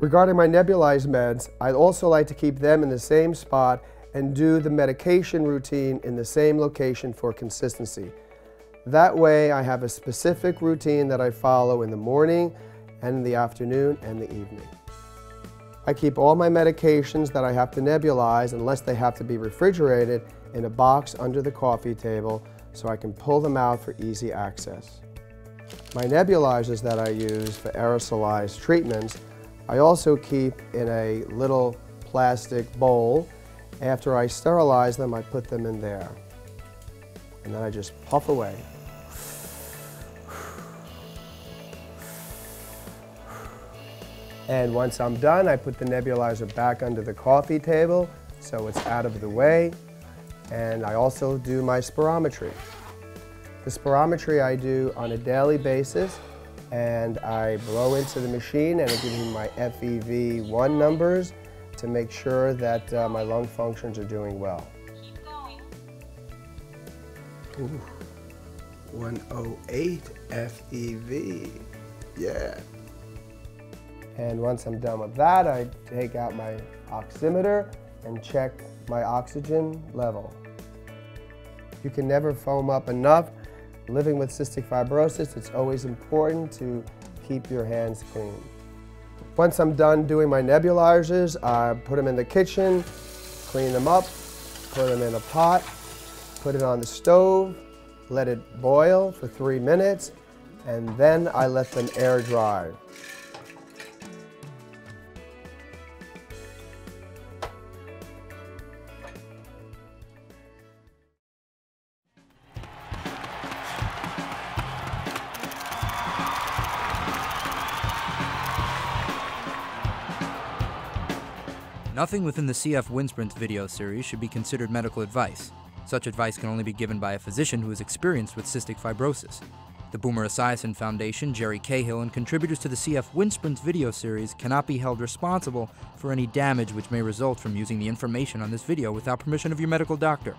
Regarding my nebulized meds, I'd also like to keep them in the same spot and do the medication routine in the same location for consistency. That way I have a specific routine that I follow in the morning and in the afternoon and the evening. I keep all my medications that I have to nebulize unless they have to be refrigerated in a box under the coffee table so I can pull them out for easy access. My nebulizers that I use for aerosolized treatments, I also keep in a little plastic bowl. After I sterilize them, I put them in there. And then I just puff away. And once I'm done, I put the nebulizer back under the coffee table so it's out of the way. And I also do my spirometry. The spirometry I do on a daily basis and I blow into the machine and it gives me my FEV1 numbers to make sure that uh, my lung functions are doing well. Keep going. Ooh, 108 FEV, yeah. And once I'm done with that, I take out my oximeter and check my oxygen level. You can never foam up enough. Living with cystic fibrosis, it's always important to keep your hands clean. Once I'm done doing my nebulizers, I put them in the kitchen, clean them up, put them in a pot, put it on the stove, let it boil for three minutes, and then I let them air dry. Nothing within the CF Wind Sprints video series should be considered medical advice. Such advice can only be given by a physician who is experienced with cystic fibrosis. The Boomer Esiason Foundation, Jerry Cahill, and contributors to the CF Wind Sprints video series cannot be held responsible for any damage which may result from using the information on this video without permission of your medical doctor.